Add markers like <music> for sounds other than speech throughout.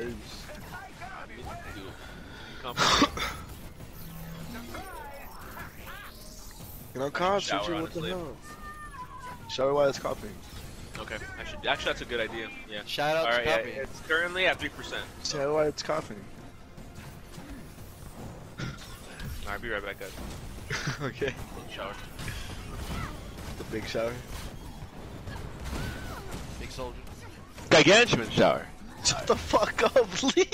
Hey, Come. You know, cops, Shower what, you, on what the his lip. hell? Shower while it's coughing. Okay, actually, actually, that's a good idea. Yeah. Shout out All to right, yeah, it's currently at three percent. Shower while it's coughing. All right, be right back, guys. <laughs> okay. Shower. The big shower. Big soldier. Gargantuan shower. Shut the fuck up, <laughs> Lee.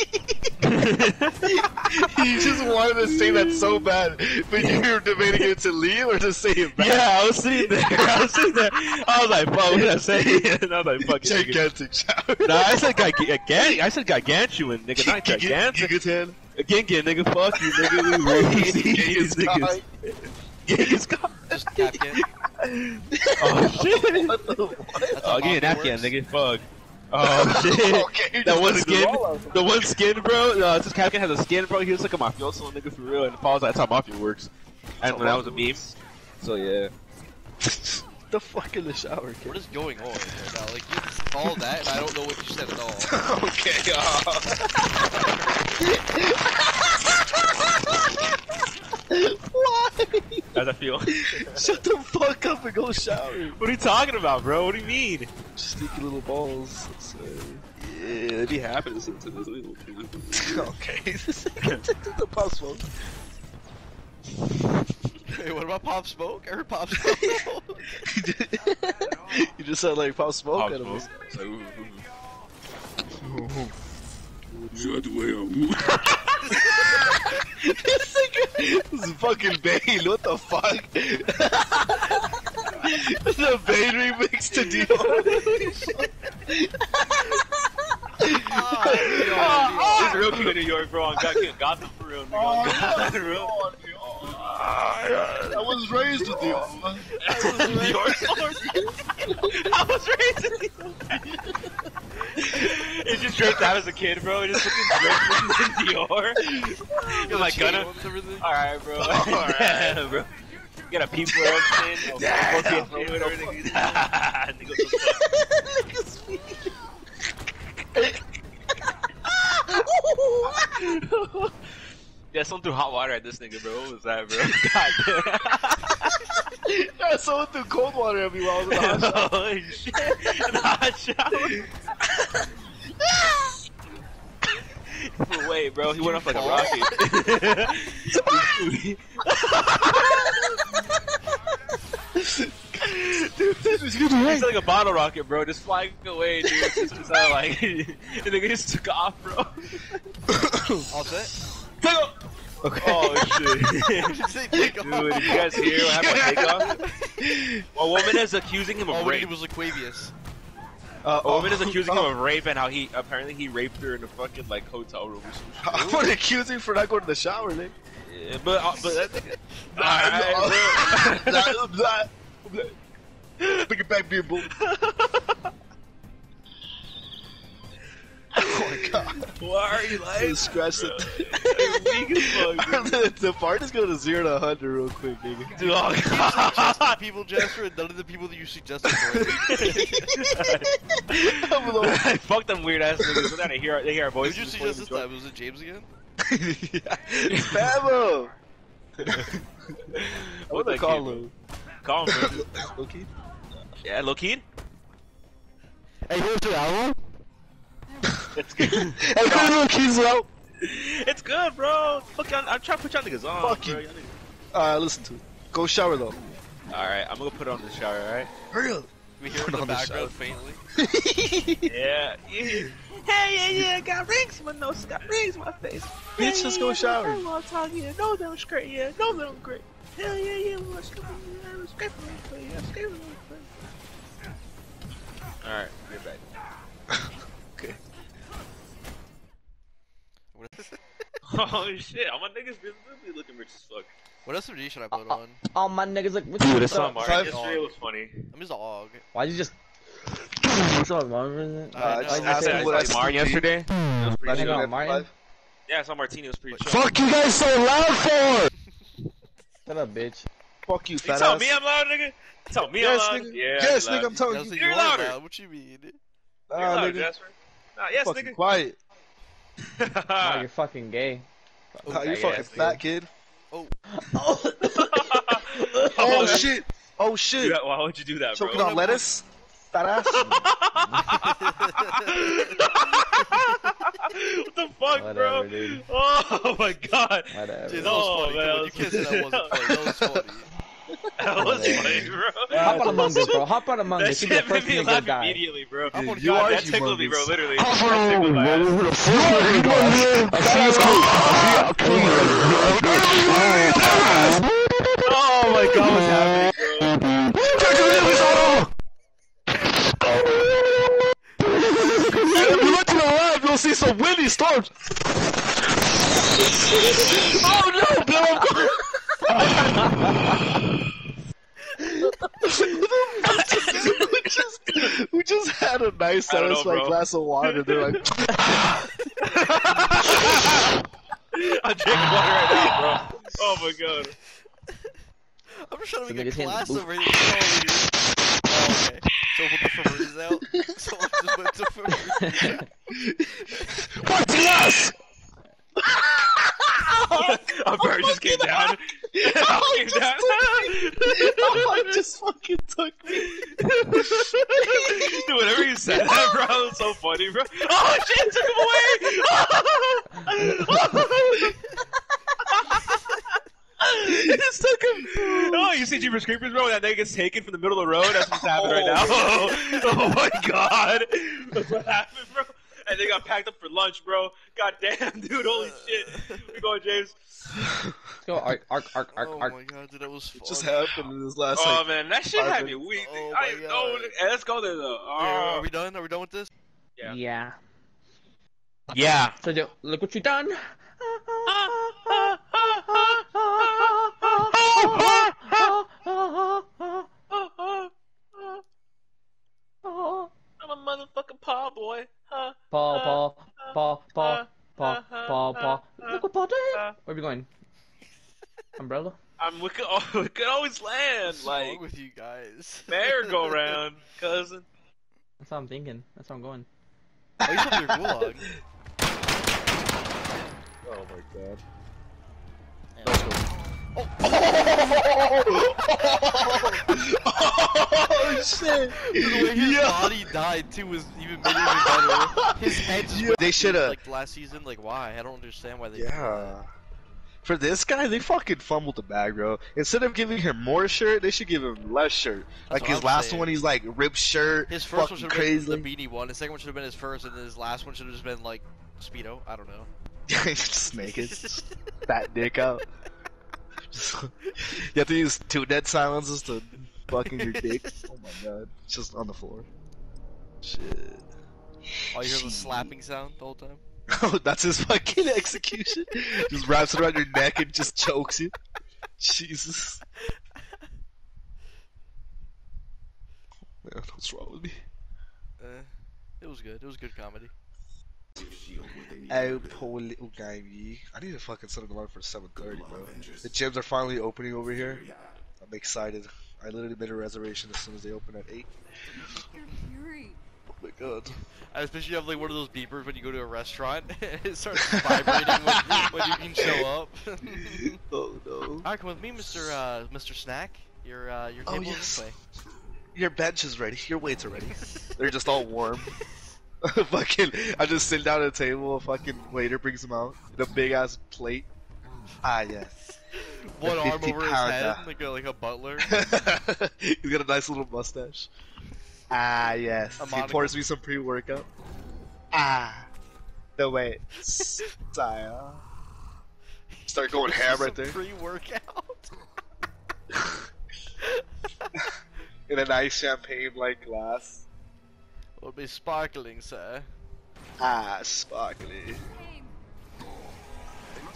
<laughs> you just wanted to say that so bad, but you were debating it to leave or to say it back. Yeah, I was sitting there. <laughs> I was sitting there. I was like, "Fuck, what did I say?" And I was like, "Fuck it." nigga. Gigantic shower. Nah, I said gigantic. I said gargantuan, nigga, not gigantic. Gigantic. Gigan, nigga, fuck you, nigga. We raised these niggas. Genghis Khan. Just Capcan. Oh shit. What the what? That's Oh, how give me a Mafia napkin, works. nigga. Fuck. Oh <laughs> shit. Okay, That one skin, let it roll out. the one skin, bro. No, this Captain has a skin, bro. He looks like a mafioso nigga for real. And Paul's like, that's how mafia works. And when that was a meme. So yeah. <laughs> the fuck in the shower, kid? What is going on right now? Like, you called that, and I don't know what you said at all. <laughs> okay, Why? Uh. How's that feel? Shut the fuck up and go shower. what are you talking about, bro? What do you mean? Sneaky little balls. let's. Yeah, it'd be happy to listen to this. okay. the pop smoke. Hey, what about Pop Smoke? I heard Pop Smoke. you just sound like pop smoke. Pop at him. Smoke. this nigga this is fucking Bane. What the fuck? the Bane remix to Dior. <laughs> Ah, This is real king of New York, bro. On Gotham, Gotham for real, nigga. On Gotham for real. I was raised with Dior. New York I was raised in New It's just draped out as a kid, bro. It just fucking draped in Dior. <laughs> You're like, gonna. Alright, bro. <laughs> Alright. Yeah, bro. You got a peep where everything. Damn, fuck bro. it, dude, everything. Nigga? Yeah, someone threw hot water at this nigga, bro. What was that, bro? <laughs> God Yeah, someone threw cold water at me while I was in the hot shower. Holy shit. In the hot shower. <laughs> Wait, bro, he went off like a rocket. Dude, this is good. it's like a bottle rocket, bro. Just flying away, dude. It's just it's not like, <laughs> the nigga just took off, bro. All set? Take off. Okay. Oh shit. Did <laughs> you say take Dude, did you guys hear what happened with takeoff? A woman is accusing him of we rape. needed was Aquavius. Uh, A woman is accusing him oh, <laughs> of rape and how he apparently he raped her in a fucking like hotel room <laughs> I'm gonna accuse him for not going to the shower, nigga. Yeah, but uh, but that nigga. <laughs> Alright, bro. Bring it back, beer bull. Oh my <laughs> god. Why are you I like? scratched it. Weak as fuck, dude. the, the part is going to zero to 100 real quick, nigga. Dude, oh, Just the God. people, Jasper, and none of the people that you suggested for it. <laughs> I'm alone. <laughs> Fuck them weird ass niggas. So they hear they hear our Who voices. did you suggest this time? Was it James again? yeah. It's Fabo! I want call him. Call him, bro. Okay. Yeah, Loki. Hey, here's your album. It's good. Hey, come on, keys out. it's good, bro. Fuck, I'm, I'm trying to put y'all niggas on. Fuck bro. you. Y'all listen to it. Go shower though. Alright, I'm gonna put it on the shower, alright? Hurry up. We hear Put in the on the background faintly. Yeah. <laughs> yeah. Hey, yeah, yeah, got rings in my nose, got rings in my face. Bitch, let's go shower. I'm all talking, yeah, no, that was great, yeah, no, that was great. Hell yeah, yeah, let's go, yeah, let's go, yeah, let's go, Alright, get back. Okay. What oh shit, all my niggas been really looking rich as fuck. what SMG should I put on? All my niggas look. Dude, it's on Mario. Five- Yesterday was funny. I'm his dog. Why'd you just? What's up, Marvin? Uh, I no, just asked say him I I saw Mario yesterday. It was pretty chill. Martin. Yeah, I saw Martini. It was pretty chill. Fuck you guys so loud for? Shut up, bitch. Fuck you, fat You fat tell me I'm loud, nigga. Tell me yes, I'm loud. nigga. Yeah. yes, I'm nigga. I'm telling That's you. You're you're louder. loud. What you mean? Nah, You're loud, nigga. Jasper. Nah, yes, Fucking nigga. quiet. <laughs> Wow, you're fucking gay. Oh, How you fucking fat kid? kid. Oh <laughs> oh <laughs> shit! Oh shit! Dude, why would you do that, bro? Choking on lettuce? Fat ass? <laughs> what the fuck, Whatever, bro? dude. Oh my god. Whatever. Dude, that Oh, was funny. man, Come on, you can't say that wasn't funny. That was funny. That was Whatever. funny, bro. Hop on Among Us, bro. Hop on Among That Us. You'd be the shit made first me nigga to laugh die. immediately, bro. I'm on You God, are that tickled me, bro. humongous. Literally. That tickled my ass. Oh my god, what's happening, If you look to the left, you'll see some windy storms. <laughs> oh no, Bill! we, just, we just had a nice, I don't know, satisfying glass of water. They're like, <laughs> <laughs> I'm drinking water right now, bro. Oh my god. I'm just trying to make a niggas hitting class the over here. Oh, okay. So when the Febreze out, <laughs> someone just went to Febreze. What's glass? A bird just came down. Oh, came down. it just fucking took me. Dude, whenever you said that, bro, it was so funny, bro. <laughs> Oh shit, took him away! It <laughs> just took him. Oh, you see Jeepers Creepers, bro? That nigga gets taken from the middle of the road. That's what's happening right now. <laughs> Oh, my god. That's what happened, bro. And they got packed up for lunch, bro. God damn, <laughs> dude. Holy shit. We going, James. Let's go. Arc, arc, arc, arc, Oh arc. my god, dude, that was fun. It just happened in this last Oh, like, man. That shit had me weak. Oh, I my know. God. Hey, let's go there, though. Yeah, Oh. are ah. we done? Are we done with this? Yeah. Yeah. Yeah. So yo, look what you done. Paul. Look what Paul did. Where we going? Umbrella? I'm, we, could, oh, we could always land. What's wrong Like, with you guys? merry-go-round, cousin. That's what I'm thinking. That's where I'm going. Oh, you have your gulag. Oh my god. Oh shit! The way his Yo. body died too was even made even better. His head just Yeah, they shoulda- like last season. Like why? I don't understand why they. Yeah. For this guy, they fucking fumbled the bag, bro. Instead of giving him more shirt, they should give him less shirt. like his I'm last saying. one, he's like ripped shirt. His first one should have crazy. been the beanie one. His second one should have been his first, and then his last one should have just been like speedo. I don't know. <laughs> just naked, fat dick out. <laughs> <laughs> you have to use two dead silences to fucking your dick. <laughs> Oh my god, just on the floor. Shit. Oh, you hear the Shit. slapping sound the whole time. Oh, <laughs> that's his fucking execution. just wraps it around your neck and just chokes you. Jesus. Man, what's wrong with me? Eh, it was good. It was good comedy. Oh, poor little guy. I need to fucking set an alarm for 7:30, bro. The gyms are finally opening over here. I'm excited. I literally made a reservation as soon as they open at 8. Oh my god. I especially have like one of those beepers when you go to a restaurant. <laughs> it starts vibrating when, when you can show up. <laughs> Oh no. Alright, come with me, Mr. Uh, Mr. Snack. Your uh, your Oh, table is yes. this way. Your bench is ready. Your weights are ready. They're just all warm. <laughs> fucking, I just sit down at a table. A fucking waiter brings them out in a big ass plate. Ah yes. <laughs> One arm over his head, like a like a butler. <laughs> He's got a nice little mustache. Ah yes. He pours me some pre-workout. Ah, the weights. Style. Start going ham right there. Pre-workout. <laughs> In a nice champagne like glass. Will be sparkling, sir. Ah, sparkly.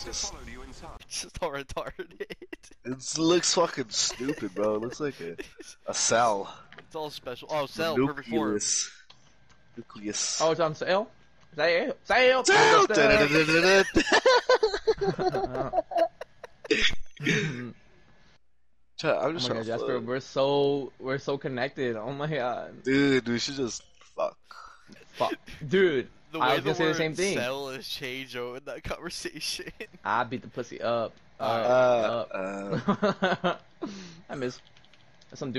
Just, Just all retarded. it looks fucking stupid, bro. It looks like a, a cell. it's all special. Oh, The cell, perfect form. nucleus. Nucleus. Oh, it's on sale? Sale? Sale! Cell! Sale! Da-da-da-da-da-da. oh my god, to Jasper, fuck. we're so we're so connected. Oh my god, Dude, we should just fuck. fuck, dude. The I way was gonna say the same thing. Sell is changed over in that <laughs> conversation. <laughs> I beat the pussy up. Alright. Uh, Alright, up. <laughs> I miss. That's some dude.